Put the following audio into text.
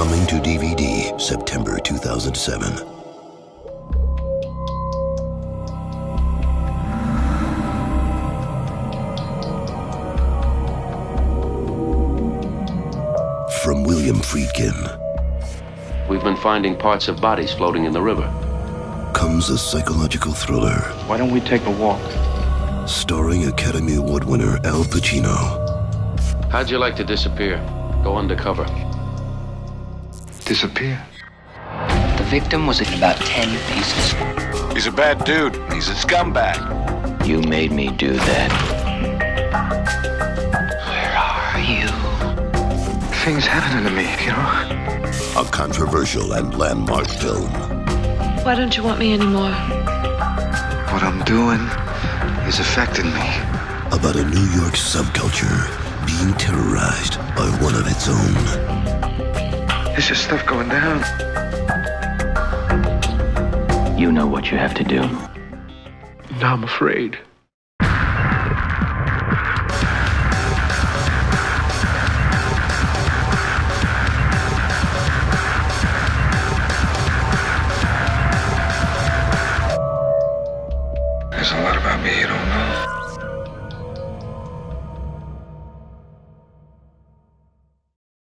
Coming to DVD September 2007. From William Friedkin We've been finding parts of bodies floating in the river. comes a psychological thriller Why don't we take a walk? starring Academy Award winner Al Pacino. How'd you like to disappear? Go undercover. Disappear. The victim was in about 10 pieces. He's a bad dude. He's a scumbag. You made me do that. Where are you? Things happening to me, you know? A controversial and landmark film. Why don't you want me anymore? What I'm doing is affecting me. about a New York subculture being terrorized by one of its own. There's just stuff going down. You know what you have to do. Now I'm afraid.